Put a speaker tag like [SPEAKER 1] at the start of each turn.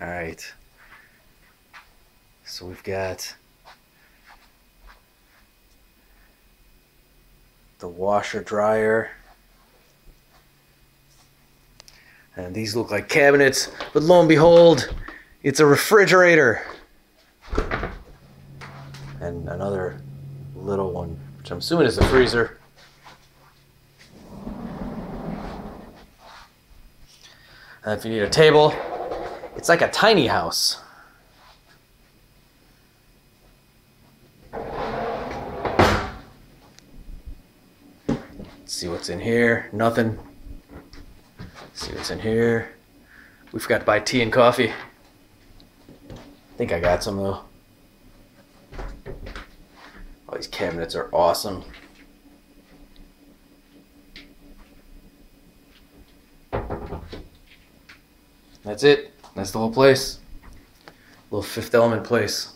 [SPEAKER 1] All right. So we've got the washer dryer. And these look like cabinets, but lo and behold, it's a refrigerator. And another little one, which I'm assuming is a freezer. And if you need a table, it's like a tiny house. Let's see what's in here. Nothing. Let's see what's in here. We forgot to buy tea and coffee. I think I got some though. All these cabinets are awesome. That's it. That's the whole place. Little Fifth Element place.